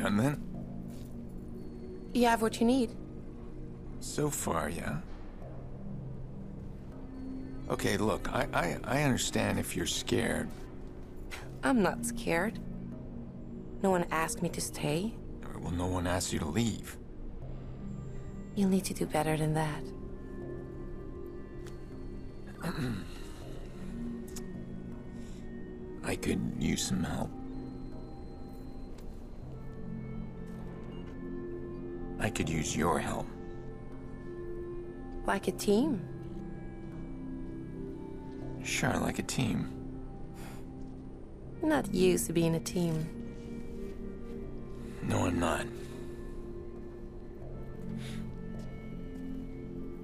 You done then? You have what you need. So far, yeah. Okay, look, I, I, I understand if you're scared. I'm not scared. No one asked me to stay. Well, no one asked you to leave. You'll need to do better than that. I could use some help. I could use your help. Like a team. Sure, like a team. Not used to being a team. No, I'm not.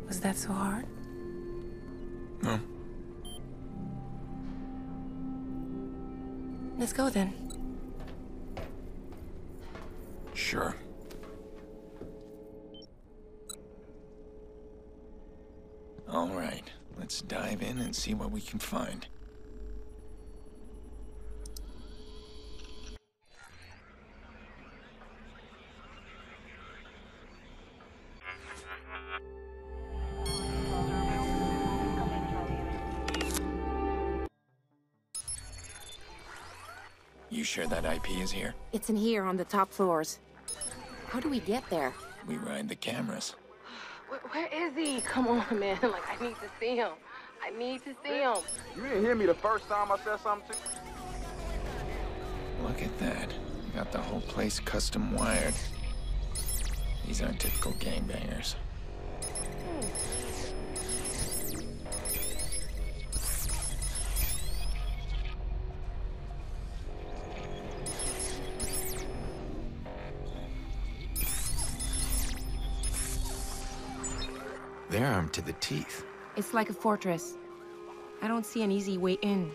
Was that so hard? No. Let's go then. Sure. All right, let's dive in and see what we can find. You sure that IP is here? It's in here on the top floors. How do we get there? We ride the cameras. Where, where is he? Come on, man. Like, I need to see him. I need to see him. You didn't hear me the first time I said something to you? Look at that. You got the whole place custom wired. These aren't typical gangbangers. They're armed to the teeth. It's like a fortress. I don't see an easy way in.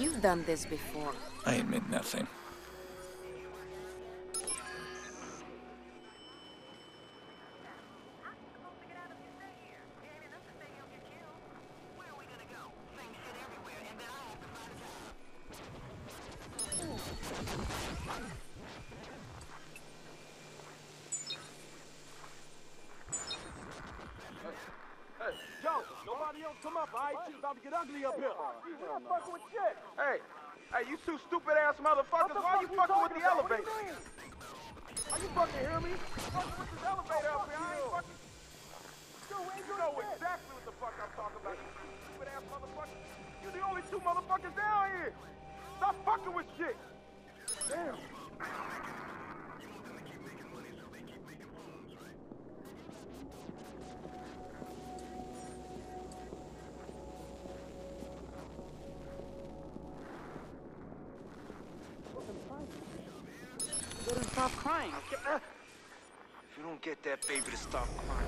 You've done this before. I admit nothing. Stop crying, If you don't get that baby to stop crying.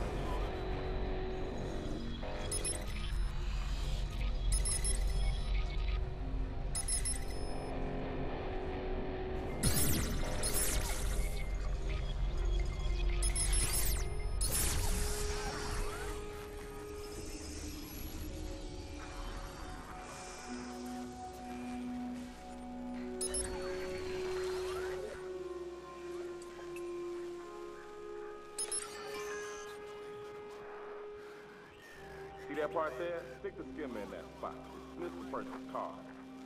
Dismiss the person's card.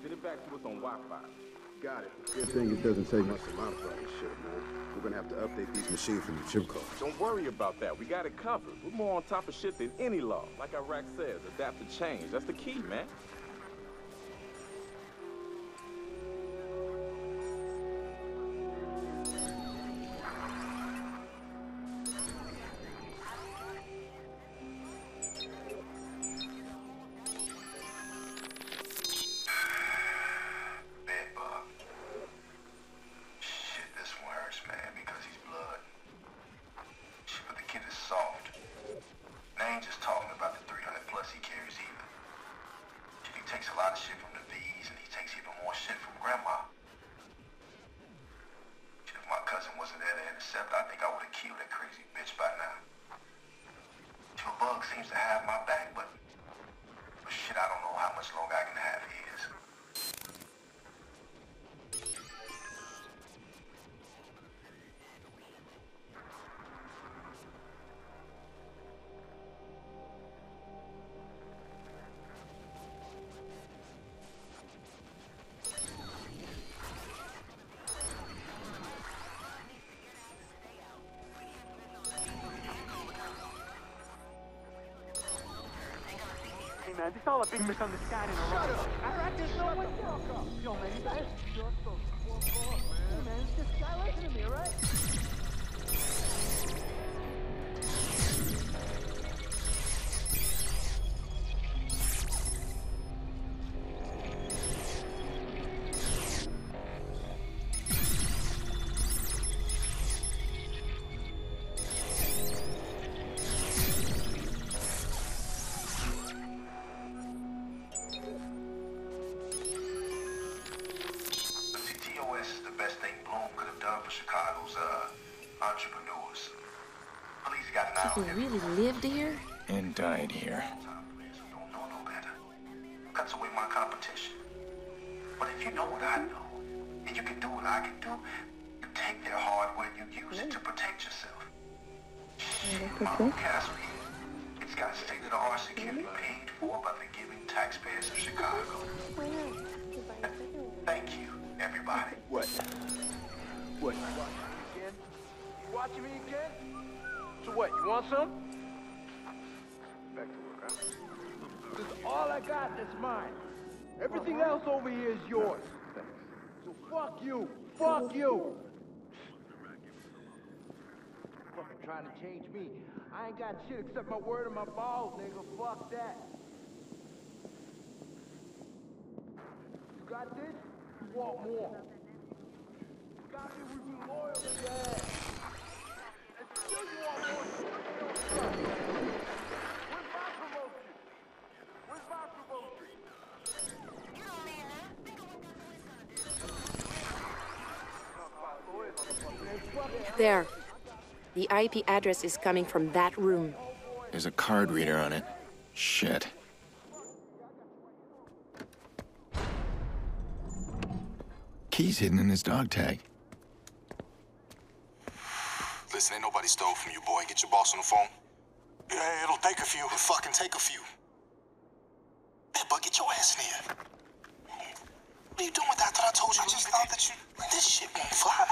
Send it back to us on Wi-Fi. Got it. Good thing it doesn't take much to modify this shit, man. We're gonna have to update these machines from the chip card. Don't worry about that. We got it covered. We're more on top of shit than any law. Like Iraq says, adapt to change. That's the key, man. death, I think I would have killed that crazy bitch by now. Your bug seems to have my back, but, but shit, I don't know how much longer I can have his. Man. This all a big misunderstanding. Shut up. All right, there's no way. Yo, man, you guys shut the fuck up, man. Hey, man, just guy listen to me, all Police got an eye People really lived here? And died here. Don't know no better. Cuts away my competition. But if you know what I know, and you can do what I can do, you take their hardware and you use it to protect yourself. Marble Castle here. It's got state-of-the-art security paid for by the giving taxpayers of Chicago. Thank you, everybody. What? What? Again? You watching me again? So what, you want some? Back to work, huh? This is all I got that's mine. Everything else over here is yours. So fuck you. Fuck you. Fucking trying to change me. I ain't got shit except my word and my balls, nigga. Fuck that. You got this? You want more? Got me with you loyal to that. There. The IP address is coming from that room. There's a card reader on it. Shit. Key's hidden in his dog tag. Listen, ain't nobody stole from you, boy. Get your boss on the phone. Yeah, it'll take a few. It'll fucking take a few. Hey, but get your ass in here. What are you doing with that? I thought I told you. I just thought that you... This shit won't fly.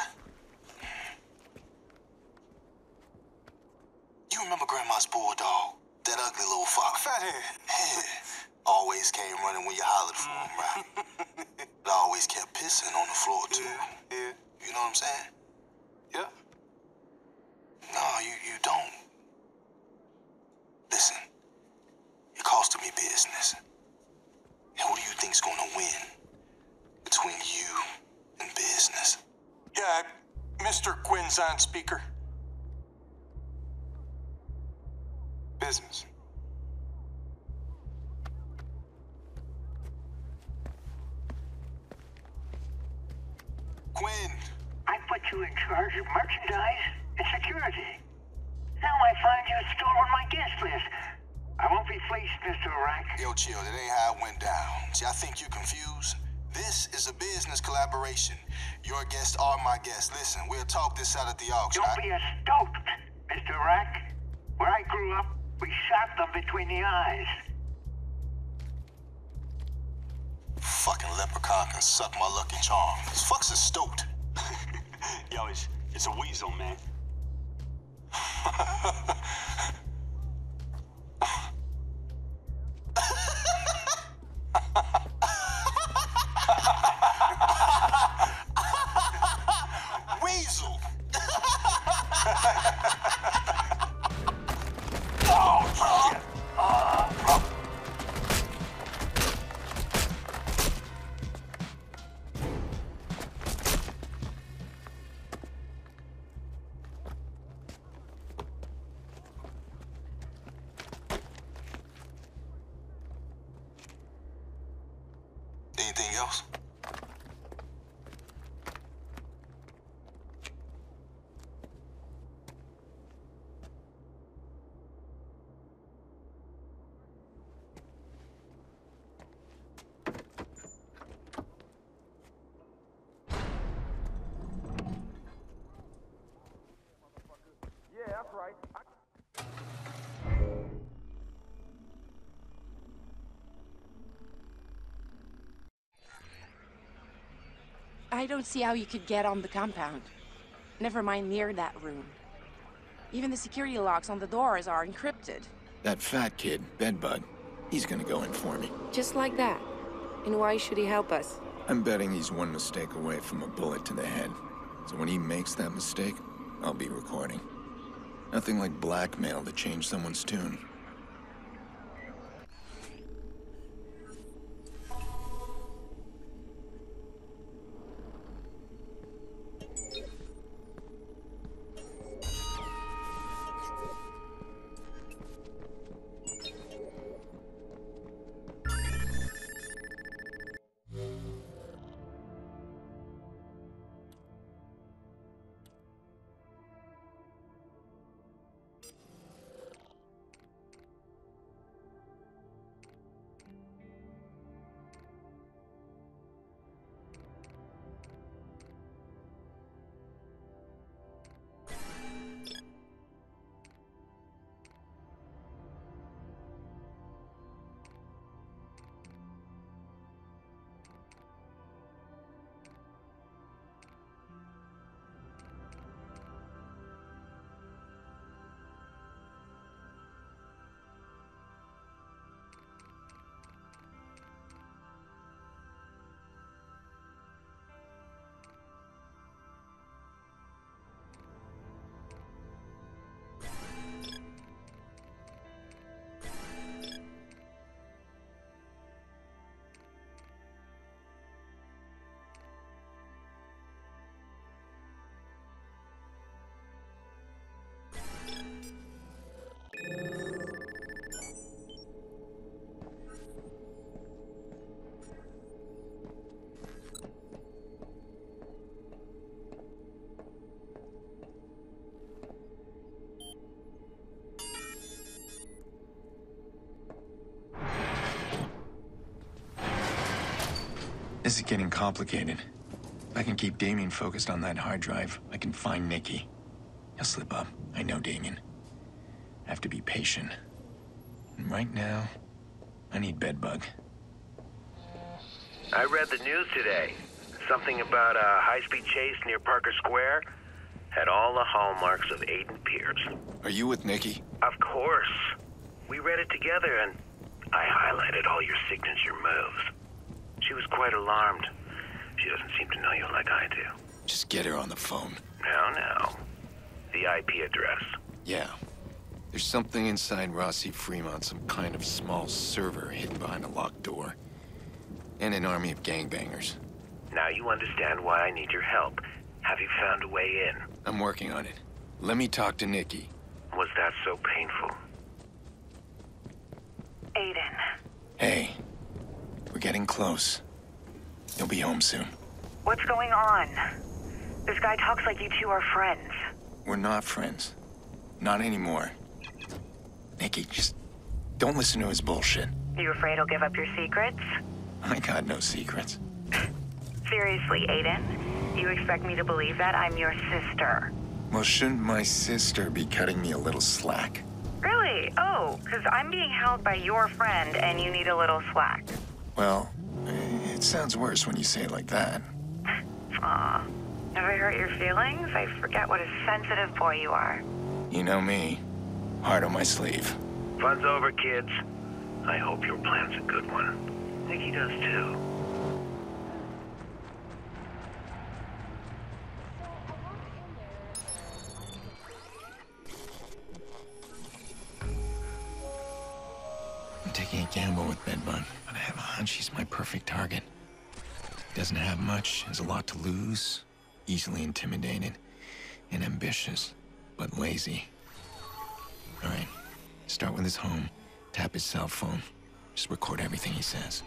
You remember Grandma's bulldog? That ugly little fuck. Fathead. Yeah. Always came running when you hollered for him, right? but always kept pissing on the floor, too. Yeah. You know what I'm saying? Yeah. No, you, you don't. Listen, it costed me business. And who do you think's gonna win between you and business? Yeah, Mr. Quinn's on speaker. Business. Quinn, I put you in charge of merchandise security. Now I find you stolen my guest list. I won't be fleeced, Mr. Rack. yo, chill. That ain't how it went down. See, I think you confused. This is a business collaboration. Your guests are my guests. Listen, we'll talk this out at the auction. Don't I- be a stoat, Mr. Rack. Where I grew up, we shot them between the eyes. Fucking leprechaun can suck my lucky charm. This fuck's a stoat. Yo, it's, it's a weasel, man. That's right. I- I don't see how you could get on the compound. Never mind near that room. Even the security locks on the doors are encrypted. That fat kid, Bedbug. He's gonna go in for me. Just like that. And why should he help us? I'm betting he's one mistake away from a bullet to the head. So when he makes that mistake, I'll be recording. Nothing like blackmail to change someone's tune. This is getting complicated. If I can keep Damien focused on that hard drive, I can find Nicky. He'll slip up. I know Damien. I have to be patient. And right now, I need Bedbug. I read the news today. Something about a high-speed chase near Parker Square. Had all the hallmarks of Aiden Pearce. Are you with Nicky? Of course. We read it together and I highlighted all your signature moves. She was quite alarmed. She doesn't seem to know you like I do. Just get her on the phone. Now, now. The IP address. Yeah. There's something inside Rossi Fremont, some kind of small server hidden behind a locked door. And an army of gangbangers. Now you understand why I need your help. Have you found a way in? I'm working on it. Let me talk to Nicky. Was that so painful? Aiden. Hey. We're getting close. You'll be home soon. What's going on? This guy talks like you two are friends. We're not friends. Not anymore. Nicky, just don't listen to his bullshit. You afraid he'll give up your secrets? I got no secrets. Seriously, Aiden? You expect me to believe that I'm your sister? Well, shouldn't my sister be cutting me a little slack? Really? Oh, because I'm being held by your friend and you need a little slack. Well, it sounds worse when you say it like that. Aw. Have I hurt your feelings? I forget what a sensitive boy you are. You know me. Heart on my sleeve. Fun's over, kids. I hope your plan's a good one. Nicky does too. I'm taking a gamble with Bedbug, but I have a hunch he's my perfect target. He doesn't have much, has a lot to lose, easily intimidated, and ambitious, but lazy. All right, start with his home, tap his cell phone, just record everything he says.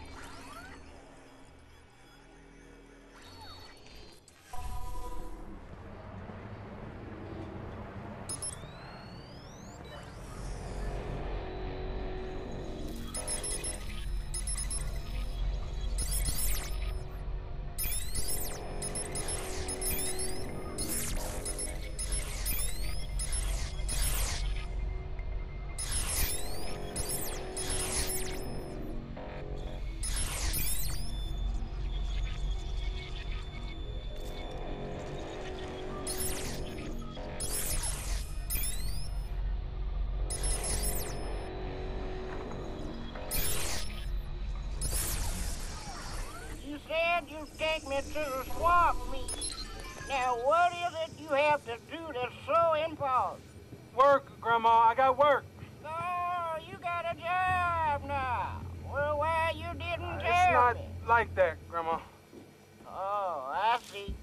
Take me to the swamp meet. Now, what is it you have to do that's so important? Work, Grandma. I got work. Oh, you got a job now. Well, why you didn't Uh, tell it's not me? like that, Grandma. Oh, I see.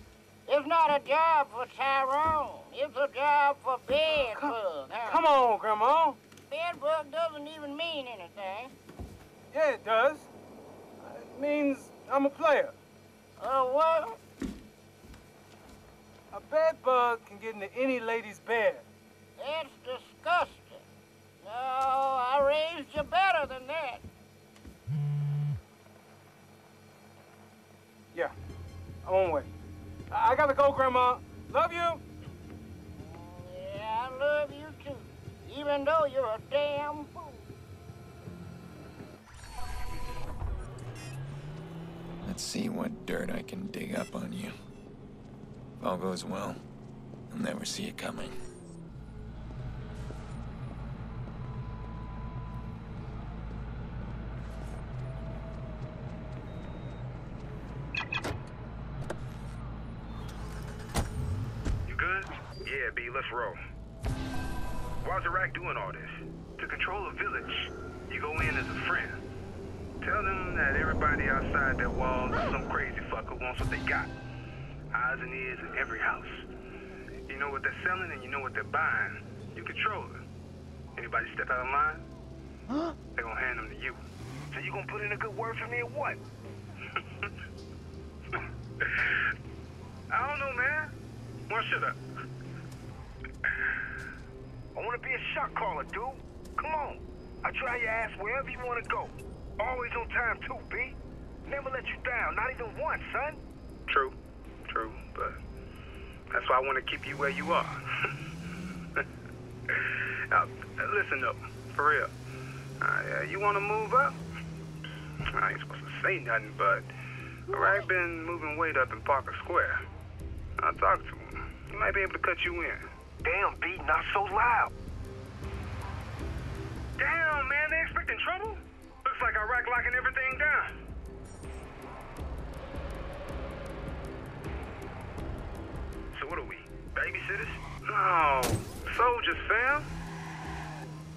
It's not a job for Tyrone. It's a job for Bedbug. huh? Come on, Grandma. Bedbug doesn't even mean anything. Yeah, it does. It means I'm a player. Uh, oh, what? A bed bug can get into any lady's bed. That's disgusting. No, I raised you better than that. Yeah, I'm on way. I I gotta go, Grandma. Love you. Mm, yeah, I love you too. Even though you're a damn fool. Let's see what dirt I can dig up on you. If all goes well, I'll never see it coming. You good? Yeah, B, let's roll. Why's Iraq doing all this? To control a village, you go in as a friend. Tell them that everybody outside their walls is some crazy fucker wants what they got. Eyes and ears in every house. You know what they're selling and you know what they're buying. You control it. Anybody step out of line, huh? they're gonna hand them to you. So you gonna put in a good word for me or what? I don't know, man. Why should I? I want to be a shot caller, dude. Come on. I'll try your ass wherever you want to go. Always on time, too, B. Never let you down, not even once, son. True, but that's why I want to keep you where you are. now, listen up, for real. Uh, you want to move up? I ain't supposed to say nothing, but Iraq been moving weight up in Parker Square. I'll talk to him. He might be able to cut you in. Damn, B, not so loud. Damn, man, they expecting trouble? Looks like Iraq locking everything down. What are we, babysitters? No, soldiers, fam.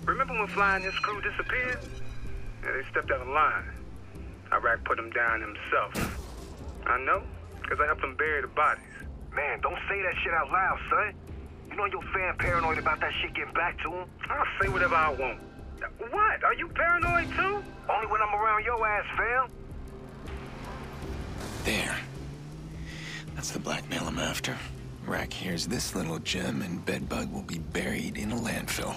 Remember when flying this crew disappeared? Yeah, they stepped out of line. Iraq put them down himself. I know, because I helped them bury the bodies. Man, don't say that shit out loud, son. You know your fan paranoid about that shit getting back to him? I'll say whatever I want. What? Are you paranoid too? Only when I'm around your ass, fam. There. That's the blackmail I'm after. Rack hears this little gem, and Bedbug will be buried in a landfill.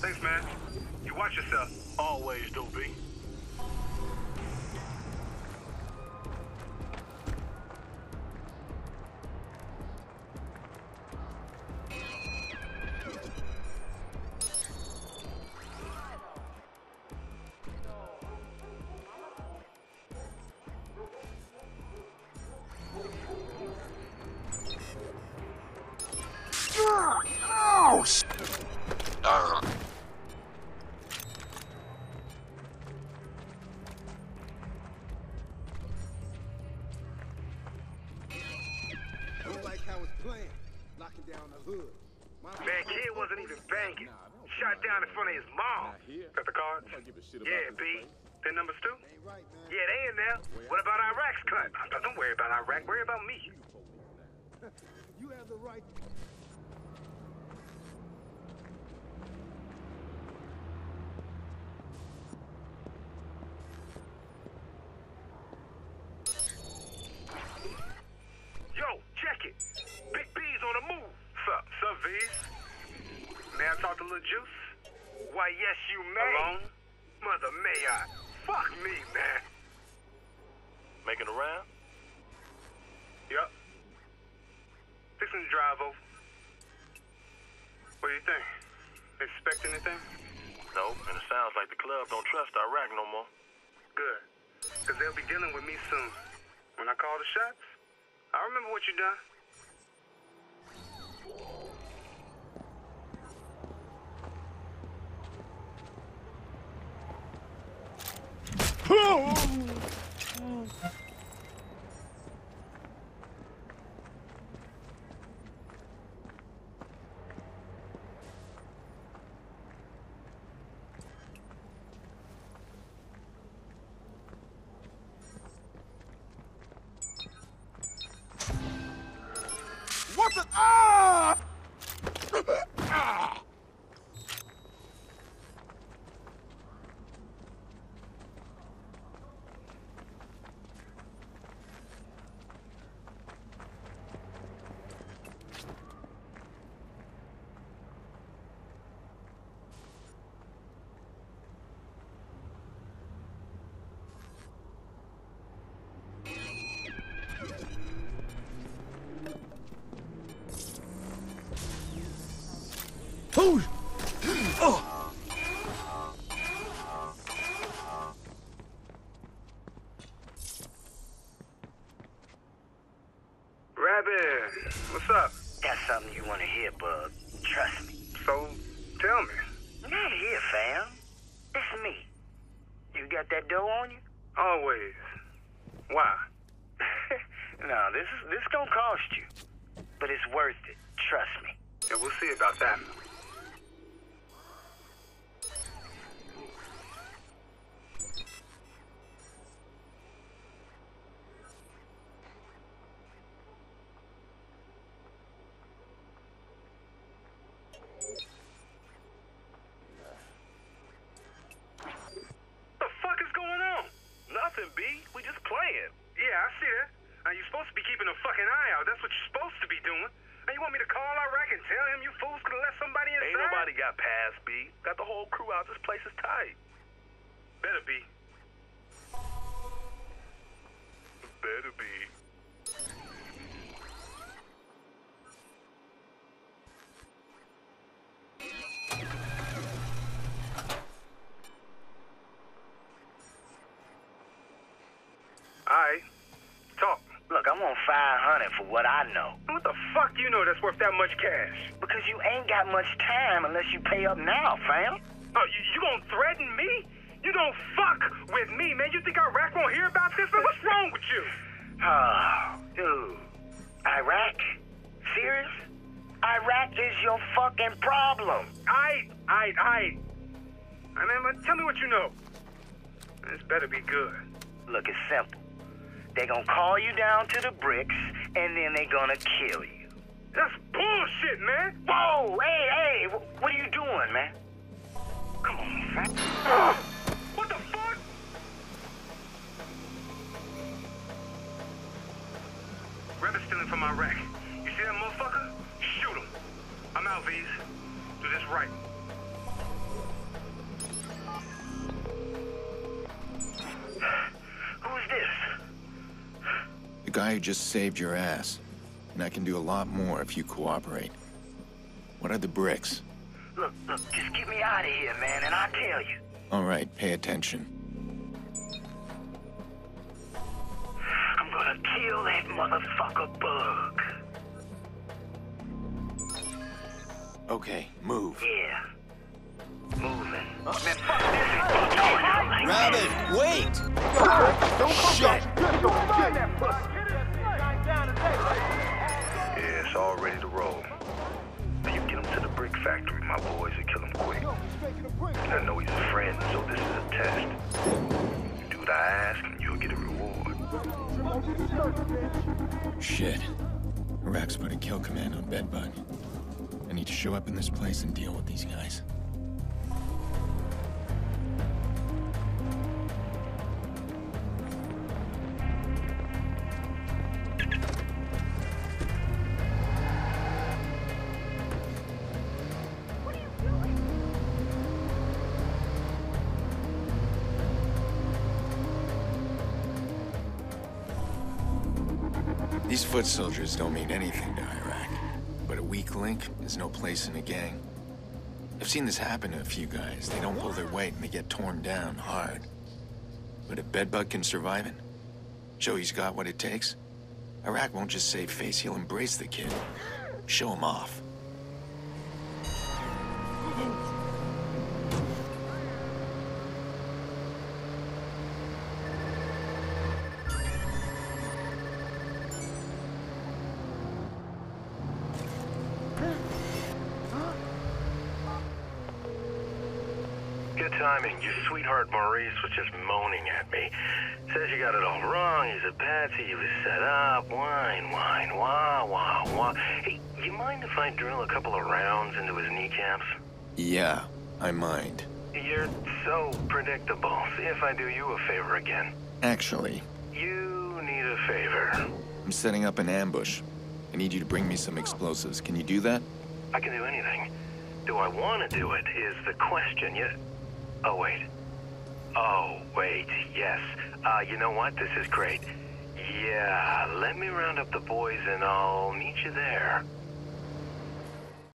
Thanks, man. You watch yourself. Always, do. Shot down in front of his mom. Got the cards? Yeah, B. Pin numbers two? Yeah, they in there. What about Iraq's cut? Don't worry about Iraq. Worry about me. You have the right. Yo, check it. Big B's on the move. Sup, sup, V's? May I talk to Lil Juice? Why, yes, you may. Alone? Fuck me, man. Making a round? Yup. Fixing to drive over. What do you think? Expect anything? No, and it sounds like the club don't trust Iraq no more. Good. Because they'll be dealing with me soon. When I call the shots, I remember what you done. Oh! You want to hear, bud. Trust me. So, tell me. Not here, fam. It's me. You got that dough on you? Always. Why? no, this is this gonna cost you. But it's worth it. Trust me. Yeah, we'll see about that. The fuck is going on? Nothing, B. We just playing. Yeah, I see that. Now, you're supposed to be keeping a fucking eye out. That's what you're supposed to be doing. And you want me to call Iraq and tell him you fools could have let somebody inside? Ain't nobody got past, B. Got the whole crew out. This place is tight. Better be. Better be. Alright. Talk. Look, I'm on 500 for what I know. What the fuck you know that's worth that much cash? Because you ain't got much time unless you pay up now, fam. Oh, you, you gonna threaten me? You don't fuck with me, man. You think Iraq won't hear about this? Man, what's wrong with you? Oh, dude. Iraq? Serious? Iraq is your fucking problem. I, I, I. I mean, tell me what you know. This better be good. Look, it's simple. They gonna call you down to the bricks, and then they gonna kill you. That's bullshit, man. Whoa, hey, hey, what are you doing, man? Come on, fam. What the fuck? Rabbit's stealing from Iraq. You see that motherfucker? Shoot him. I'm out, V's. Do this right. Who's this? The guy who just saved your ass. And I can do a lot more if you cooperate. What are the bricks? Look, look, just get me out of here, man, and I'll tell you. All right, pay attention. I'm gonna kill that motherfucker bug. Okay, move. Yeah. Moving. Man, fuck this. Fuck going out like Rabbit, wait! Shit! Yeah, it's all ready to roll. Now you get him to the brick factory. My boys will kill him quick. I know he's a friend, so this is a test. Do what I ask, and you'll get a reward. Shit. Iraq's put a kill command on Bedbug. I need to show up in this place and deal with these guys. Foot soldiers don't mean anything to Iraq, but a weak link is no place in a gang. I've seen this happen to a few guys. They don't pull their weight and they get torn down hard. But if Bedbug can survive it, he's got what it takes, Iraq won't just save face, he'll embrace the kid. Show him off. Good timing. Your sweetheart Maurice was just moaning at me. Says you got it all wrong. He's a patsy. He was set up. Whine, whine, wah, wah, wah. Hey, you mind if I drill a couple of rounds into his kneecaps? Yeah, I mind. You're so predictable. See if I do you a favor again. Actually, You need a favor. I'm setting up an ambush. I need you to bring me some explosives. Can you do that? I can do anything. Do I want to do it is the question. You... Oh, wait. Oh, wait. Yes. Uh, you know what? This is great. Yeah, let me round up the boys and I'll meet you there.